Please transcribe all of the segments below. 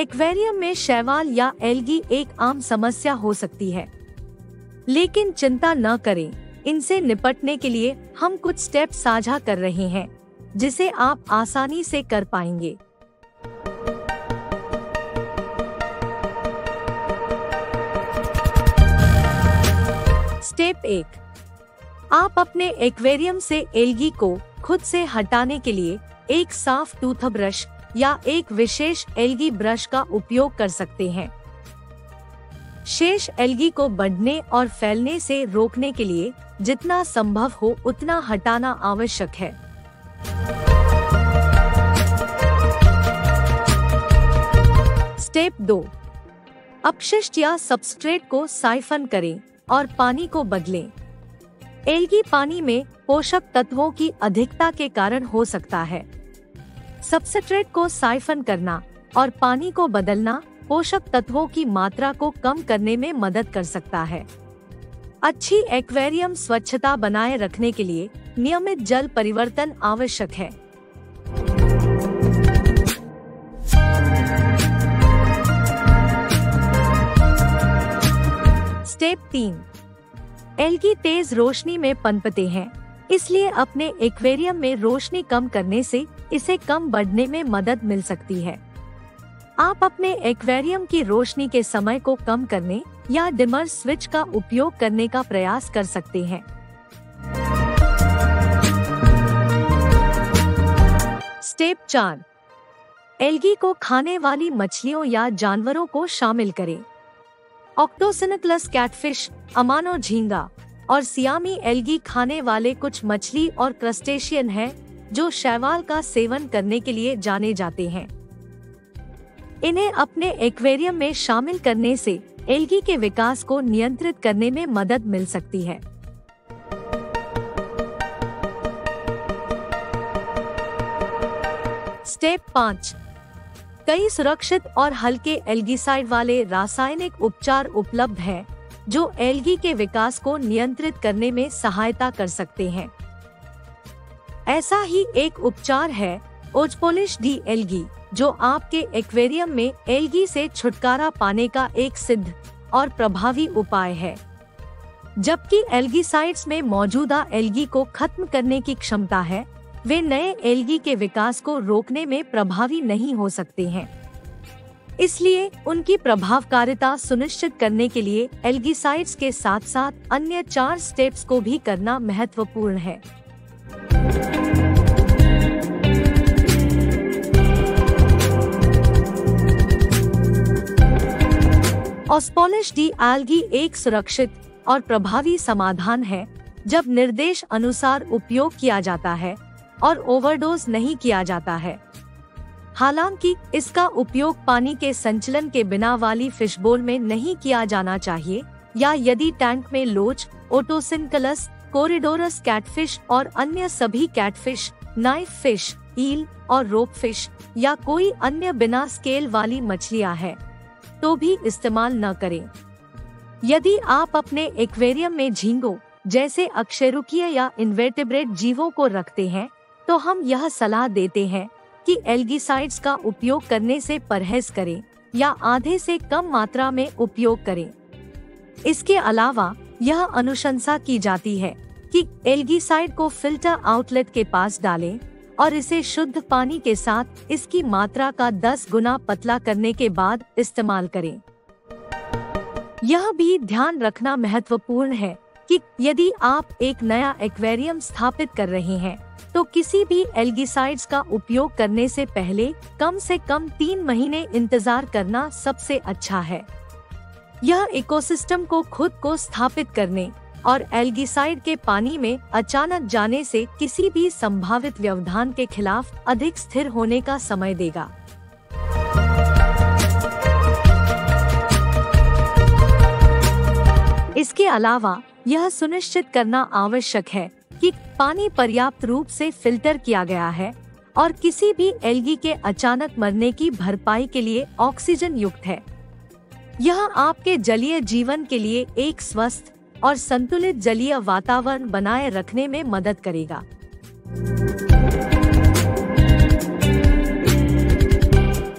Aquarium में शैवाल या एल्गी एक आम समस्या हो सकती है। लेकिन चिंता न करें। इनसे निपटने के लिए हम कुछ स्टेप साझा कर रहे हैं, जिसे आप आसानी से कर पाएँगे। स्टेप एक, आप अपने एक्वेरियम से एल्गी को खुद से हटाने के लिए एक साफ़ टूथब्रश या एक विशेष एलगी ब्रश का उपयोग कर सकते हैं। शेष एलगी को बढ़ने और फैलने से रोकने के लिए जितना संभव हो उतना हटाना आवश्यक है। स्टेप दो। अपशिष्ट या सबस्ट्रेट को साइफन करें और पानी को बदलें। एलगी पानी में पोषक तत्वों की अधिकता के कारण हो सकता है। सबस्ट्रेट को साइफन करना और पानी को बदलना पोषक तत्वों की मात्रा को कम करने में मदद कर सकता है। अच्छी एक्वेरियम स्वच्छता बनाए रखने के लिए नियमित जल परिवर्तन आवश्यक है। स्टेप तीन। एल्गी तेज रोशनी में पनपते हैं, इसलिए अपने एक्वेरियम में रोशनी कम करने से इसे कम बढ़ने में मदद मिल सकती है। आप अपने एक्वेरियम की रोशनी के समय को कम करने या डिमर स्विच का उपयोग करने का प्रयास कर सकते हैं। स्टेप चार। एल्गी को खाने वाली मछलियों या जानवरों को शामिल करें। ऑक्टोसिनक्लस कैटफिश, अमानो झींगा और सियामी एल्गी खाने वाले कुछ मछली और क्रस्टेशियन हैं जो शैवाल का सेवन करने के लिए जाने जाते हैं। इन्हें अपने एक्वेरियम में शामिल करने से एल्गी के विकास को नियंत्रित करने में मदद मिल सकती है। स्टेप पाँच। कई सुरक्षित और हल्के एल्गीसाइड वाले रासायनिक उपचार उपलब्ध हैं, जो एल्गी के विकास को नियंत्रित करने में सहायता कर सकते हैं। ऐसा ही एक उपचार है ओजपोलिश डी एल्गी, जो आपके एक्वेरियम में एल्गी से छुटकारा पाने का एक सिद्ध और प्रभावी उपाय है। जबकि एल्गीसाइड्स में मौजूदा एल्गी को खत्म करने की क्षमता है, वे नए एल्गी के विकास को रोकने में प्रभावी नहीं हो सकते हैं। इसलिए उनकी प्रभावकारिता सुनिश्चित करने के लिए एल्गीसाइड्स के साथ साथ अन्य चार स्टेप्स को भी करना महत्वपूर्ण है। ऑस्पोलिश डी एल्गी एक सुरक्षित और प्रभावी समाधान है, जब निर्देश अनुसार उपयोग किया जाता है और ओवरडोज नहीं किया जाता है। हालाँकि, इसका उपयोग पानी के संचलन के बिना वाली फिशबोल में नहीं किया जाना चाहिए, या यदि टैंक में लोच ओटोसिनकलस कोरिडोरस कैटफिश और अन्य सभी कैटफिश, नाइफ फ़िश, ईल और रोप फ़िश, या कोई अन्य बिना स्केल वाली मछलियाँ हैं। तो भी इस्तेमाल न करें। यदि आप अपने एक्वेरियम में झींगों, जैसे अक्षरुकीय या इन्वेटिब्रेट जीवों को रखते हैं तो हम यह सलाह देते हैं कि एल्गीसाइड्स का उपयोग करने से परहेज करें या आधे से कम मात्रा में उपयोग करें। इसके अलावा यह अनुशंसा की जाती है कि एल्गीसाइड को फ़िल्टर आउटलेट के पास डालें और इसे शुद्ध पानी के साथ इसकी मात्रा का 10 गुना पतला करने के बाद इस्तेमाल करें। यह भी ध्यान रखना महत्वपूर्ण है कि यदि आप एक नया एक्वेरियम स्थापित कर रहे हैं तो किसी भी एल्गीसाइड्स का उपयोग करने से पहले कम से कम तीन महीने इंतज़ार करना सबसे अच्छा है। यह इकोसिस्टम को खुद को स्थापित करने और एल्गीसाइड के पानी में अचानक जाने से किसी भी संभावित व्यवधान के खिलाफ अधिक स्थिर होने का समय देगा। इसके अलावा, यह सुनिश्चित करना आवश्यक है कि पानी पर्याप्त रूप से फ़िल्टर किया गया है और किसी भी एल्गी के अचानक मरने की भरपाई के लिए ऑक्सीजन युक्त है। यह आपके जलीय जीवन के लिए एक स्वस्थ और संतुलित जलीय वातावरण बनाए रखने में मदद करेगा।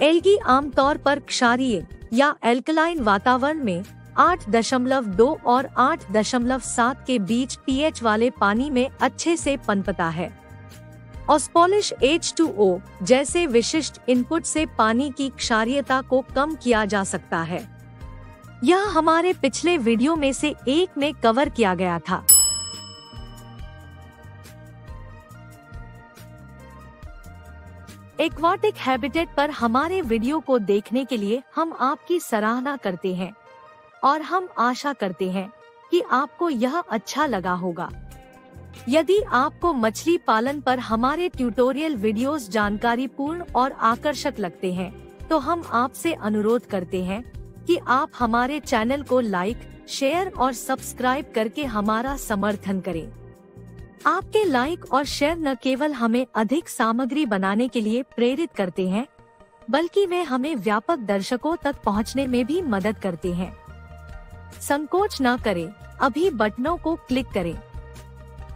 एल्गी आमतौर पर क्षारीय या एल्कलाइन वातावरण में 8.2 और 8.7 के बीच पीएच वाले पानी में अच्छे से पनपता है। ऑस्पोलिश H2O जैसे विशिष्ट इनपुट से पानी की क्षारियता को कम किया जा सकता है। यह हमारे पिछले वीडियो में से एक में कवर किया गया था। एक्वाटिक हैबिटेट पर हमारे वीडियो को देखने के लिए हम आपकी सराहना करते हैं और हम आशा करते हैं कि आपको यह अच्छा लगा होगा। यदि आपको मछली पालन पर हमारे ट्यूटोरियल वीडियोस जानकारी पूर्ण और आकर्षक लगते हैं तो हम आपसे अनुरोध करते हैं कि आप हमारे चैनल को लाइक, शेयर और सब्सक्राइब करके हमारा समर्थन करें। आपके लाइक और शेयर न केवल हमें अधिक सामग्री बनाने के लिए प्रेरित करते हैं, बल्कि वे हमें व्यापक दर्शकों तक पहुँचने में भी मदद करते हैं। संकोच न करें, अभी बटनों को क्लिक करें।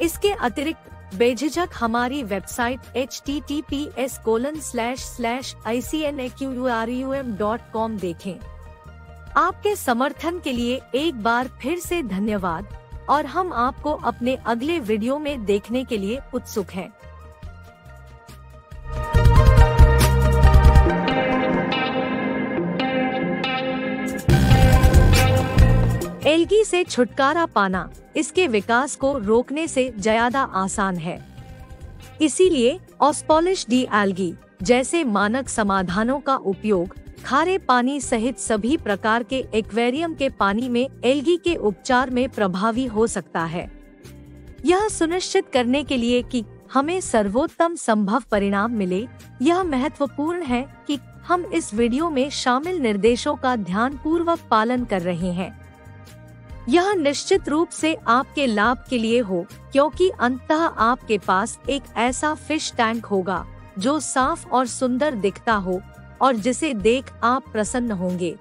इसके अतिरिक्त, बेझिझक हमारी website H T T P S colon slash slash I C N Q R U M dot com देखें। आपके समर्थन के लिए एक बार फिर से धन्यवाद और हम आपको अपने अगले वीडियो में देखने के लिए उत्सुक हैं। एलगी से छुटकारा पाना इसके विकास को रोकने से ज़्यादा आसान है इसीलिए ऑस्पोलिश डी एल्गी जैसे मानक समाधानों का उपयोग खारे पानी सहित सभी प्रकार के एक्वेरियम के पानी में एल्गी के उपचार में प्रभावी हो सकता है। यह सुनिश्चित करने के लिए कि हमें सर्वोत्तम संभव परिणाम मिले। यह महत्वपूर्ण है कि हम इस वीडियो में शामिल निर्देशों का ध्यान पूर्वक पालन कर रहे हैं। यह निश्चित रूप से आपके लाभ के लिए हो, क्योंकि अंततः आपके पास एक ऐसा फ़िश टैंक होगा, जो साफ़ और सुंदर दिखता हो। और जिसे देख आप प्रसन्न होंगे।